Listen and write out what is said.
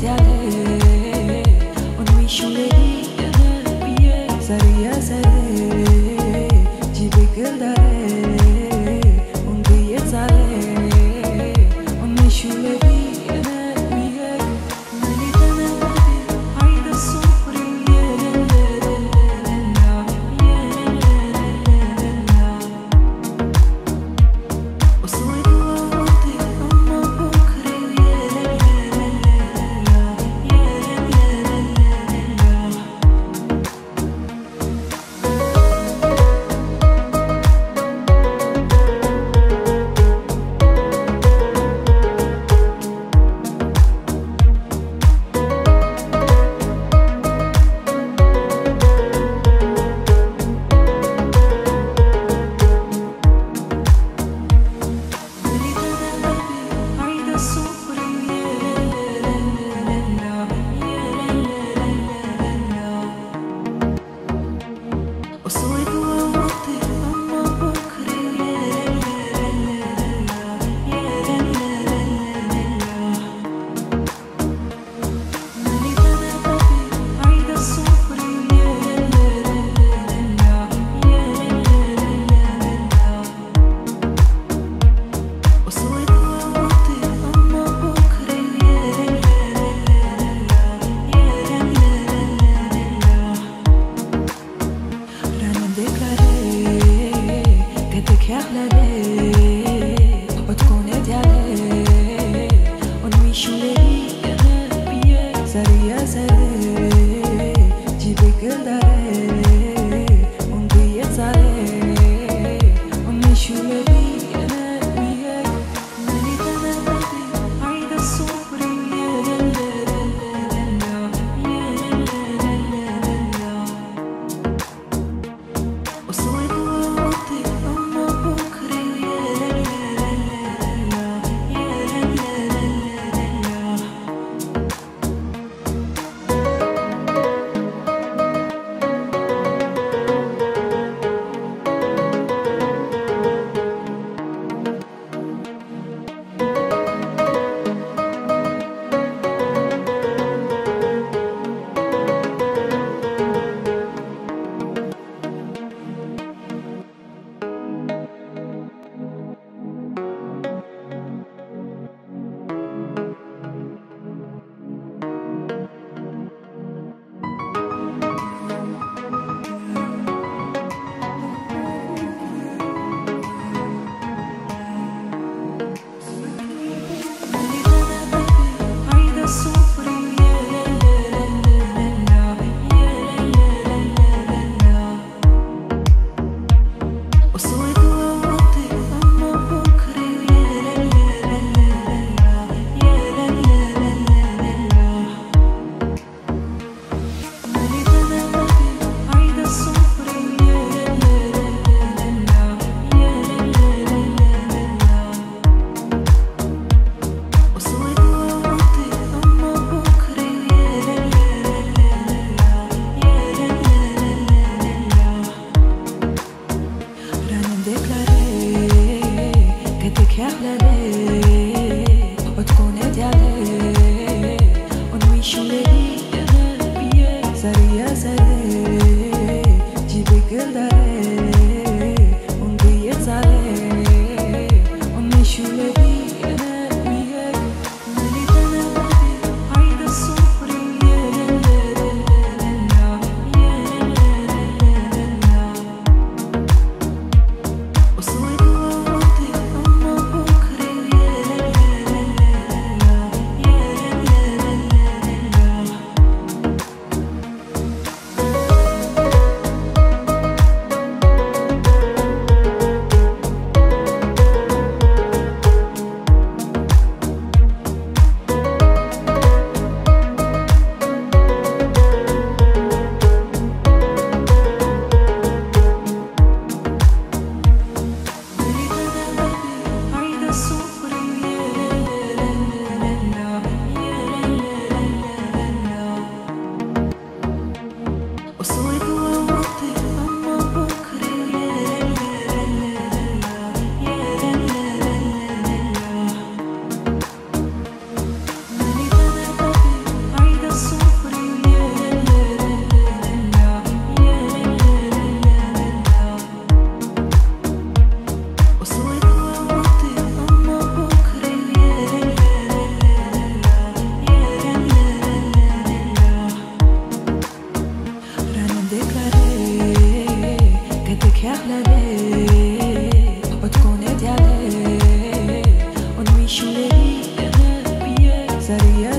de. espaço. sería